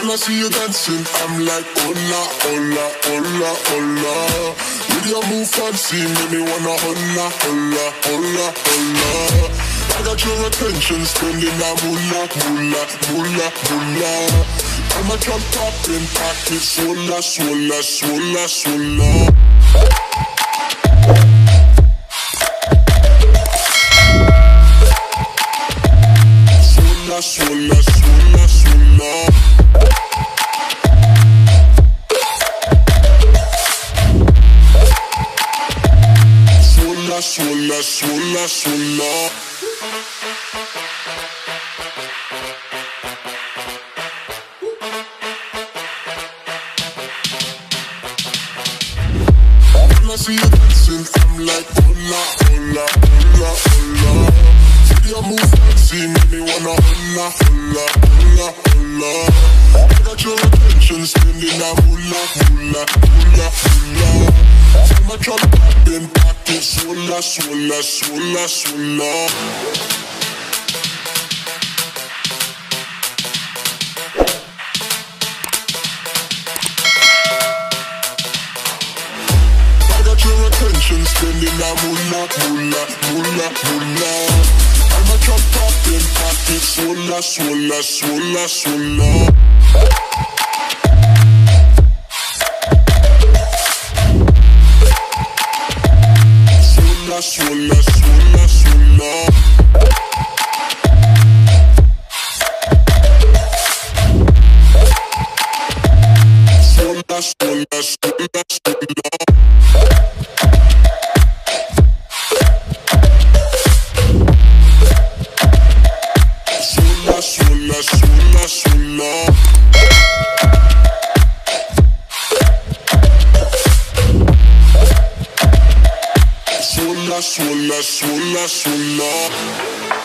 When I see you dancing, I'm like, hola, hola, hola, hola. With your move fancy, make me wanna hola, hola, hola, hola. I got your attention, spending that moolah, moolah, moolah, moolah. I'm a drop popping, pocket, swola, swola, swola, swola. Swola, swola, swola. When I see you dancing, I'm like, hola, hola, hola, hola. See your move fancy, make me wanna hola, hola, hola, hola. I got your attention, spending that moolah, moolah, moolah, moolah. I got your attention, spending that moolah, moolah, moolah, moolah. I'm a swola, swola, swola. Swola, swola, swola, swola. Swola, swola, swola, swola.